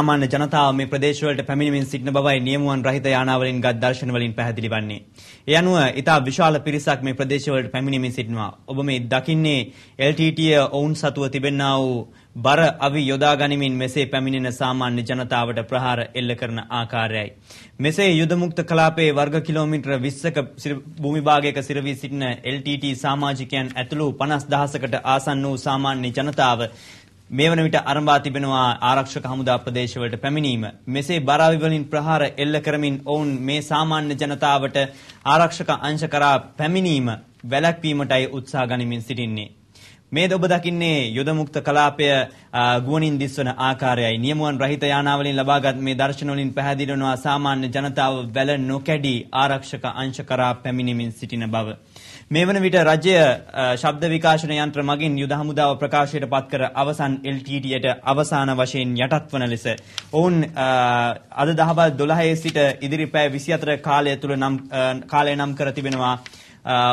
සාමාන්‍ය ජනතාව මේ ප්‍රදේශවලට පැමිණෙමින් සිටින බවයි නියමුවන් රහිත යානාවලින් ගත් දර්ශන වලින් පැහැදිලි වන්නේ. ඒ අනුව ඉතා විශාල පිරිසක් මේ ප්‍රදේශවලට පැමිණෙමින් සිටිනවා. ඔබ මේ දකින්නේ LTT ඔවුන් සතුව තිබෙනා වූ බර අවි යොදා ගනිමින් මෙසේ පැමිණෙන සාමාන්‍ය ජනතාවට ප්‍රහාර එල්ල කරන ආකාරයයි. මෙසේ යුද මුක්ත කලාපයේ වර්ග කිලෝමීටර 20ක භූමි භාගයක සිරවී සිටින LTT සමාජිකයන් ඇතුළු 50000කට ආසන්න වූ සාමාන්‍ය ජනතාව මේ වන විට අරඹා තිබෙනවා ආරක්ෂක හමුදා ප්‍රදේශවලට පැමිණීම. මෙසේ බරාවි වලින් ප්‍රහාර එල්ල කරමින් ඔවුන් මේ සාමාන්‍ය ජනතාවට ආරක්ෂක අංශ කරා පැමිණීම වැළැක්වීමටයි උත්සාහ ගනිමින් සිටින්නේ. මේද ඔබ දකින්නේ යුද මුක්ත කලාපය ගුවනින් දිස්වන ආකාරයයි නියමුවන් රහිත යානාවලින් ලබාගත් මේ දර්ශන වලින් පැහැදිලි වෙනවා සාමාන්‍ය ජනතාව වැළ නොකැඩී ආරක්ෂක අංශ කරා පැමිණෙමින් සිටින බව. මේ වන විට රජය ශබ්ද විකාශන යන්ත්‍ර මගින් යුද හමුදාව ප්‍රකාශයට පත් කර අවසන් LTTට අවසාන වශයෙන් යටත් වන ලෙස. ඔවුන් අද දහවල් 12 සිට ඉදිරි පැය 24 කාලය තුල නම් කාලය නම් කර තිබෙනවා.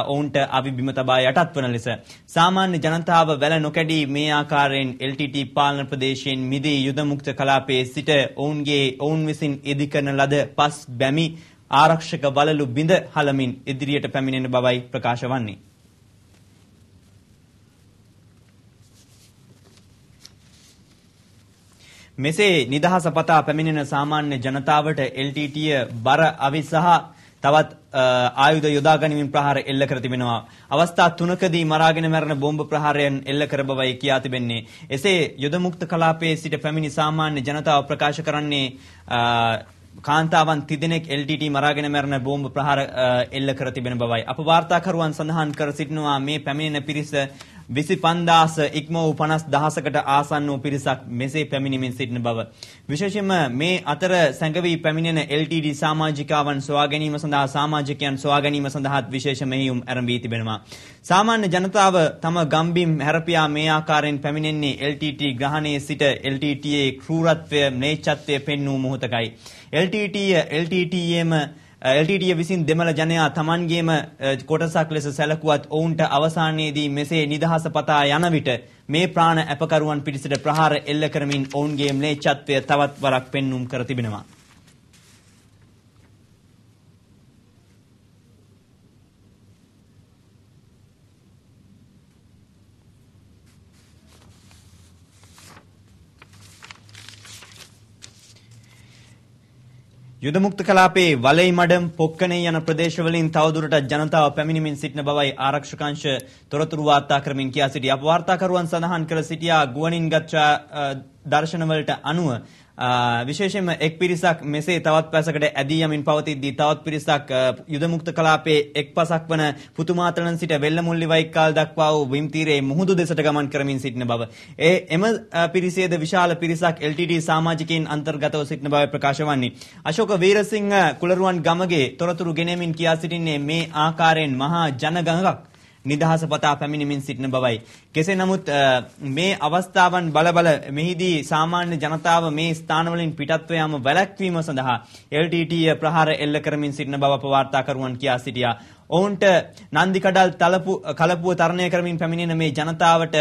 ඔවුන්ට අපි බිම තබා යටත් වන ලෙස. සාමාන්‍ය ජනතාව වැල නොකැඩී මේ ආකාරයෙන් LTT පාලන ප්‍රදේශයෙන් මිදී යුද මුක්ත කලාපයේ සිට ඔවුන්ගේ ඔවුන් විසින් ඉදිකරන ලද පස් බැමි ආරක්ෂක වලලු බිඳ හලමින් ඉදිරියට පැමිණෙන බවයි ප්‍රකාශ වන්නේ. මෙසේ නිදහස පතා පැමිණෙන සාමාන්‍ය ජනතාවට LTT බර අවි සහ තවත් ආයුධ යොදා ගැනීමෙන් ප්‍රහාර එල්ල කර තිබෙනවා. අවස්ථා තුනකදී මරාගෙන මැරෙන බෝම්බ ප්‍රහාරයන් එල්ල කර බවයි කියා තිබෙන්නේ. එසේ යුද මුක්ත කලාපයේ සිට පැමිණි සාමාන්‍ය ජනතාව ප්‍රකාශ කරන්නේ කාන්තාවන් තිදෙනෙක් LTT මරාගෙන මැරෙන බෝම්බ ප්‍රහාර එල්ල කර තිබෙන බවයි. අප වාර්තාකරුවන් සඳහන් කර සිටිනවා මේ පැමිණෙන පිරිස 25000 ඉක්ම වූ 50000කට ආසන්න වූ පිරිසක් මෙසේ පැමිණෙමින් සිටින බව. විශේෂයෙන්ම මේ අතර සැඟවී පැමිණෙන LTD සමාජිකාවන් සොයා ගැනීම සඳහා සමාජිකයන් සොයා ගැනීම සඳහාත් විශේෂ මෙහෙයුම් ආරම්භී තිබෙනවා. සාමාන්‍ය ජනතාව තම ගම්බිම් හැරපියා මේ ආකාරයෙන් පැමිණෙන්නේ LTT ග්‍රහණයේ සිට LTTයේ ක්‍රූරත්වය, නේච්ඡත්වය පෙන්වූ මොහොතකයි. LTT LTTයේම LTTය විසින් දෙමළ ජනයා Tamanගේම කොටසක් ලෙස සැලකුවත් ඔවුන්ට අවසානයේදී මෙසේ නිදහස පතා යන විට මේ ප්‍රාණ අපකරුවන් පිටිසට ප්‍රහාර එල්ල කරමින් ඔවුන්ගේ ම්ලේච්ඡත්වය තවත් වරක් පෙන්눔 කර තිබෙනවා. යුද මුක්ත කලාපයේ වලයි මඩම් පොක්කනේ යන ප්‍රදේශවලින් තවදුරටත් ජනතාව පැමිණෙමින් සිටින බවයි ආරක්ෂකංශ තොරතුරු වාර්තා කරමින් කියා සිටි. අප වාර්තාකරුවන් සඳහන් කර සිටියා ගුවනින් ගත් දර්ශනවලට අනුව විශේෂයෙන්ම එක් පිරිසක් මෙසේ තවත් පැසකට ඇදී යමින් පවතිද්දී තවත් පිරිසක් යුද මුක්ත කලාපයේ එක් පසක් වන පුතුමාතලන් සිට වෙල්ලමුල්ලි වයිකාල් දක්වා වූ විම් තීරයේ මුහුදු දෙසට ගමන් කරමින් සිටින බව. ඒ එම පිරිසේද විශාල පිරිසක් LTD සමාජිකයින් අන්තර්ගතව සිටින බව ප්‍රකාශ වන්නේ. අශෝක වීරසිංහ කුලරුවන් ගමගේ තොරතුරු ගෙනෙමින් කියා සිටින්නේ මේ ආකාරයෙන් මහා ජනගහනක් නිදහස පතා පැමිණෙමින් සිටින බවයි. කෙසේ නමුත් මේ අවස්ථාවන් බල බල මෙහිදී සාමාන්‍ය ජනතාව මේ ස්ථානවලින් පිටත්ව යාම වැළැක්වීම සඳහා LTT ප්‍රහාර එල්ල කරමින් සිටින බව පවාර්තාකරුවන් කියා සිටියා. ඔවුන්ට නන්දි කඩල් තලපු කලපුව තරණය කරමින් පැමිණෙන මේ ජනතාවට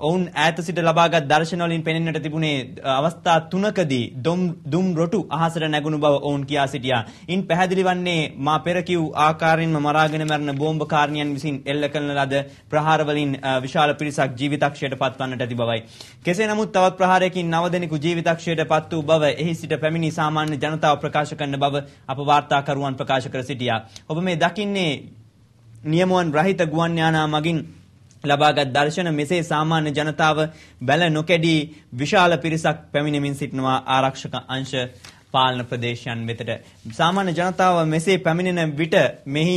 ඔවුන් ඈත සිට ලබාගත් දර්ශන වලින් පෙනෙන්නට තිබුණේ අවස්ථා තුනකදී දුම් දුම් රොටු අහසට නැගුණු බව ඔවුන් කියා සිටියා. ඉන් පැහැදිලි වන්නේ මා පෙර කිව් ආකාරයෙන්ම මරාගෙන මැරෙන බෝම්බකාරණියන් විසින් එල්ල කරන ලද ප්‍රහාර වලින් විශාල පිරිසක් ජීවිතක්ෂයට පත්වන්නට ඇති බවයි. කෙසේ නමුත් තවත් ප්‍රහාරයකින් නව දෙනෙකු ජීවිතක්ෂයට පත් වූ බව එහි සිට පැමිණි සාමාන්‍ය ජනතාව ප්‍රකාශ කරන බව අප වාර්තාකරුවන් ප්‍රකාශ කර සිටියා. ඔබ මේ දකින්නේ නියමුවන් රහිත ගුවන් යානා මගින් ලබාගත් දර්ශන මෙසේ සාමාන්‍ය ජනතාව බැල නොකැඩී විශාල පිරිසක් පැමිණෙමින් සිටිනවා ආරක්ෂක අංශ පාලන ප්‍රදේශයන් වෙතට සාමාන්‍ය ජනතාව මෙසේ පැමිණෙන විට මෙහි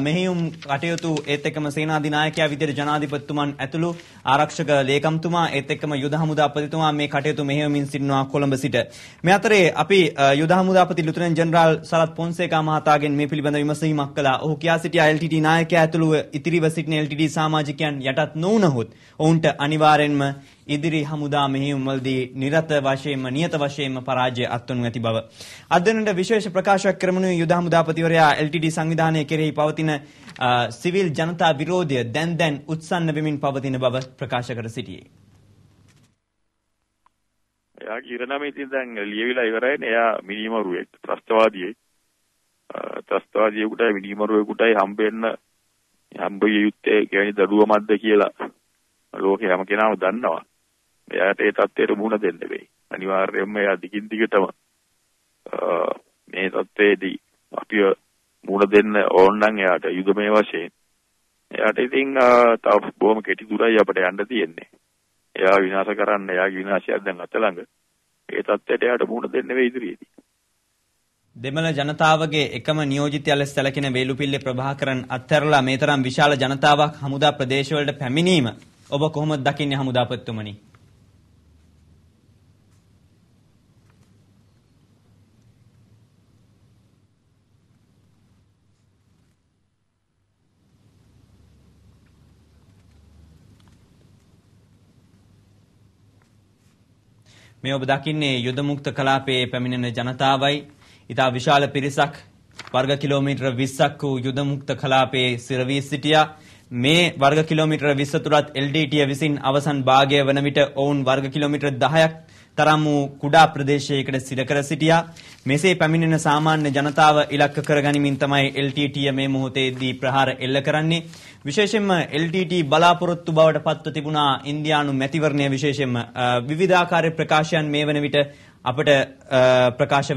මෙහියුම් කටයුතු ඒත් එක්කම සේනාධිනායකයා විදිහට ජනාධිපතිතුමන් ඇතුළු ආරක්ෂක ලේකම්තුමා ඒත් එක්කම යුද හමුදාපතිතුමා මේ කටයුතු මෙහෙයමින් සිටිනවා කොළඹ සිට මේ අතරේ අපි යුද හමුදාපති ලුතනන් ජෙනරාල් සරත් පොන්සේකා මහතාගෙන් මේ පිළිබඳ විමසීමක් කළා. ඔහු කියා සිටියා LTT නායකයා ඇතුළු ඉතිරිව සිටින LTT සමාජිකයන් යටත් නොවුනහොත් ඔවුන්ට අනිවාර්යෙන්ම ඉදිරි හමුදා මෙහෙයුම්වලදී නිරත වශයෙන්ම නියත වශයෙන්ම පරාජය අත්වනු ඇති බව. අදනට විශේෂ ප්‍රකාශයක් කරමු යුද හමුදාපතිවරයා LTD සංවිධානය කෙරෙහි පවතින සිවිල් ජනතා විරෝධය දැන් දැන් උත්සන්න වෙමින් පවතින බව ප්‍රකාශ කර සිටියේ. එයාගේ ඉරණම ඉතින් දැන් ලියවිලා ඉවරයිනේ. එයා මිනිමරුවෙක් ත්‍රස්තවාදියෙක්. ත්‍රස්තවාදියෙකුටයි මිනිමරුවෙකුටයි හම්බෙන්න හම්බ යුත්තේ කියන්නේ දඩුවමක්ද කියලා ලෝකේ හැම කෙනාම දන්නවා. එයාට ඒ தත්ත්වයට මුහුණ දෙන්න වෙයි. අනිවාර්යයෙන්ම එයා දිගින් දිගටම මේ தත්ත්වයේදී අපිව මුහුණ දෙන්න ඕන නම් එයාට යුගමේ වශයෙන් එයාට ඉතින් තව බොහොම කෙටි දුරයි අපිට යන්න තියෙන්නේ. එයා විනාශ කරන්න එයාගේ විනාශයක් දැන් අත ළඟ. ඒ தත්ත්වයට එයාට මුහුණ දෙන්න වෙයි ඉදිරියේදී. දෙමළ ජනතාවගේ එකම නියෝජිතය ලෙස සැලකෙන වේලුපිල්ලේ ප්‍රභාකරන් අත්හැරලා මේ තරම් විශාල ජනතාවක් හමුදා ප්‍රදේශවලට පැමිණීම ඔබ කොහොමද දකින්නේ හමුදාපතිතුමනි? මේ ඔබ දකින්නේ යුද මුක්ත කලාපයේ පැමිණෙන ජනතාවයි. ඉතා විශාල පිරිසක් වර්ග කිලෝමීටර 20ක් වූ යුද මුක්ත කලාපයේ සිරවී සිටියා. මේ වර්ග කිලෝමීටර 20 තුරත් LDT විසින් අවසන් භාගය වන විට ඔවුන් වර්ග කිලෝමීටර 10ක් තරම් වූ කුඩා ප්‍රදේශයකට සිර කර සිටියා. මෙසේ පැමිණෙන සාමාන්‍ය ජනතාව ඉලක්ක කරගනිමින් තමයි LTT මේ මොහොතේදී ප්‍රහාර එල්ල කරන්නේ. විශේෂයෙන්ම LTT බලාපොරොත්තු බවට පත්ව තිබුණා ඉන්දියානු මැතිවරණය විශේෂයෙන්ම විවිධාකාර ප්‍රකාශයන් මේ වන විට අපට ප්‍රකාශ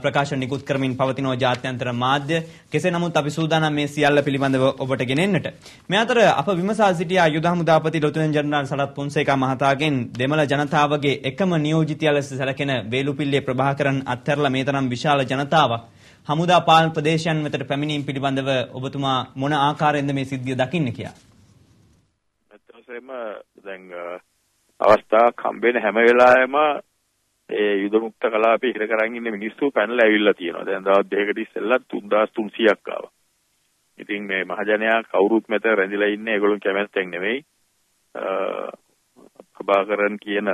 ප්‍රකාශ නිකුත් කරමින් පවතිනවා ජාත්‍යන්තර මාධ්‍ය කෙසේ නමුත් අපි සූදානම් මේ සියල්ල පිළිබඳව ඔබට ගෙනෙන්නට මේ අතර අප විමසා සිටියා යුද හමුදාපති ලොතුරන් ජනරාල් සරත් පොන්සේකා මහතාගෙන් දෙමළ ජනතාවගේ එකම නියෝජිතයා ලෙස සැලකෙන වේලුපිල්ලේ ප්‍රභාකරන් අත්හැරලා මේ තරම් විශාල ජනතාවක් හමුදා පාලන ප්‍රදේශයන් වෙතට පැමිණීම පිළිබඳව ඔබතුමා මොන ආකාරයෙන්ද මේ සිද්ධිය දකින්න කියලා? ඇත්තටම දැන් අවස්ථාවක් හම්බෙන හැම වෙලාවෙම ඒ යුද මුක්ත කලාපේ ඉර කරන් ඉන්න මිනිස්සු පැනලා ඇවිල්ලා තියෙනවා. දැන් දවස් දෙකකට ඉස්සෙල්ලා 3300ක් ආවා. ඉතින් මේ මහජනයා කවුරුත් මෙතන රැඳිලා ඉන්නේ ඒගොල්ලෝ කැමැත්තෙන් නෙවෙයි. ප්‍රභාකරන් කියන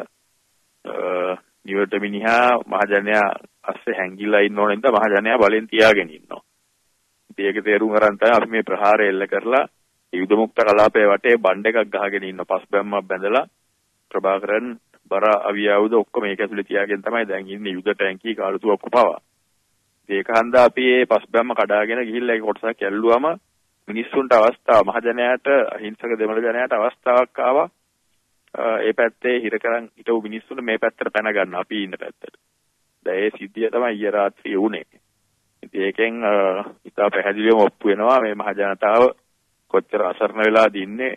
නිවට මිනිහා මහජනයා අස්සේ හැංගිලා ඉන්න ඕන නිසා මහජනයා බලෙන් තියාගෙන ඉන්නවා. ඉතින් ඒක තේරුම් ගන්න තමයි අපි මේ ප්‍රහාරය එල්ල කරලා යුද මුක්ත කලාපයේ වටේ බණ්ඩ එකක් ගහගෙන ඉන්න පස් බැම්මක් බැඳලා ප්‍රභාකරන් බර අවියාවුද ඔක්කොම ඒක ඇතුලේ තියාගෙන තමයි දැන් ඉන්නේ යුද ටැංකිය කාලතුවක්ක පවා. ඒක හන්දා අපි මේ පස් බැම්ම කඩාගෙන ගිහිල්ලා ඒක කොටසක් ඇල්ලුවම මිනිස්සුන්ට අවස්ථාව මහජනයාට අහිංසක දෙමළ ජනයාට අවස්ථාවක් ආවා ඒ පැත්තේ හිර කරන් හිටපු මිනිස්සුන්ට මේ පැත්තට පැන ගන්න අපි ඉන්න පැත්තට. දැන් ඒ සිද්ධිය තමයි ඊය රාත්‍රියේ වුනේ. ඉතින් ඒකෙන් ඉතා පැහැදිලිවම ඔප්පු වෙනවා මේ මහ ජනතාව කොච්චර අසරණ වෙලාද ඉන්නේ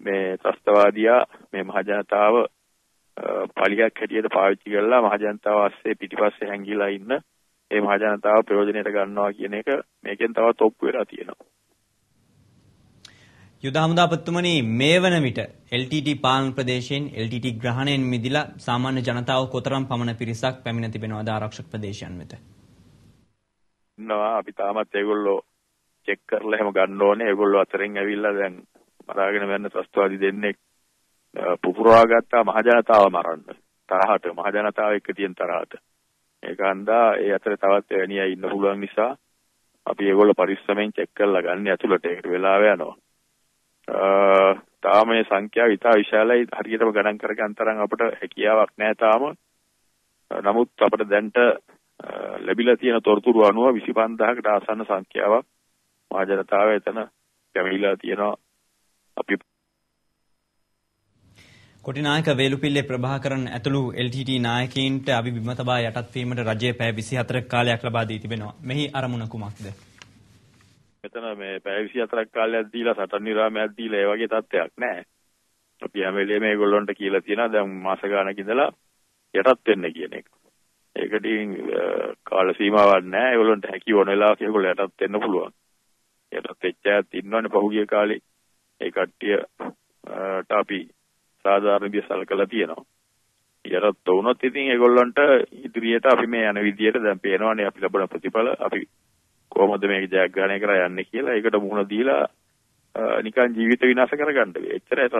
මේ ත්‍ස්තවාදියා මේ මහ ජනතාව පලියක් හැටියට පාවිච්චි කරලා මහ ජනතාව ASCII පිටිපස්සේ හැංගිලා ඉන්න මේ මහ ජනතාව ප්‍රයෝජනෙට ගන්නවා කියන එක මේකෙන් තවත් ඔප්පු වෙලා තියෙනවා. යුද හමුදාපතිතුමනි මේ වන විට LTT පාලන ප්‍රදේශයෙන් LTT ග්‍රහණයෙන් මිදිලා සාමාන්‍ය ජනතාව කොතරම් පමණ පිරිසක් පැමිණ තිබෙනවද ආරක්ෂක ප්‍රදේශයන් වෙත? ඉන්නවා අපි තාමත් ඒගොල්ලෝ චෙක් කරලා එහෙම ගන්න ඕනේ. ඒගොල්ලෝ අතරින් ඇවිල්ලා දැන් මරාගෙන යන ත්‍ස්තවාදී දෙන්නෙක් පුපුරවා ගත්තා මහ ජනතාව මරන්න. තරහට මහ ජනතාව එක්ක තියෙන තරහට. ඒක හන්දා ඒ අතර තවත් එවැනි අය ඉන්න පුළුවන් නිසා අපි ඒගොල්ලෝ පරිස්සමෙන් චෙක් කරලා ගන්න ඇතුළට ඒකට වෙලාව යනවා. තාම මේ සංඛ්‍යාව ඉතා විශාලයි හරියටම ගණන් කරගන්න තරම් අපිට හැකියාවක් නැහැ තාම. නමුත් අපිට දැන්ට ලැබිලා තියෙන තොරතුරු අනුව 25000කට ආසන්න සංඛ්‍යාවක් මහ ජනතාව එතන පැමිණිලා තියෙනවා. අපි කොටිනායක වේලුපිල්ලේ ප්‍රභාකරන් ඇතුළු LTT නායකයින්ට අපි බිම තබා යටත් වීමට රජය පැය 24ක කාලයක් ලබා දී තිබෙනවා. මෙහි අරමුණ කුමක්ද? මෙතන මේ පැය 24ක් කාලයක් දීලා සටන් නිරාමයක් දීලා ඒ වගේ තත්ත්වයක් නැහැ. අපි හැම වෙලේම මේගොල්ලොන්ට කියලා තියෙනවා දැන් මාස ගානක ඉඳලා යටත් වෙන්න කියන එක. ඒකට කාල සීමාවක් නැහැ. ඒගොල්ලොන්ට හැකි ඕන වෙලාවක ඒගොල්ලෝ යටත් වෙන්න පුළුවන්. යටත් වෙච්ච අයත් ඉන්නවනේ පහුගිය කාලේ. ඒ කට්ටියට අපි සාධාරණ විදිය සලකලා තියෙනවා. යටත් වුණොත් ඉතින් ඒගොල්ලන්ට ඉදිරියට අපි මේ යන විදියට දැන් පේනවානේ අපි ලබන ප්‍රතිඵල අපි කොහොමද මේක ජයග්‍රහණය කරා යන්නේ කියලා ඒකට මුහුණ දීලා නිකන් ජීවිත විනාශ කරගන්න වෙයි. එච්චරයි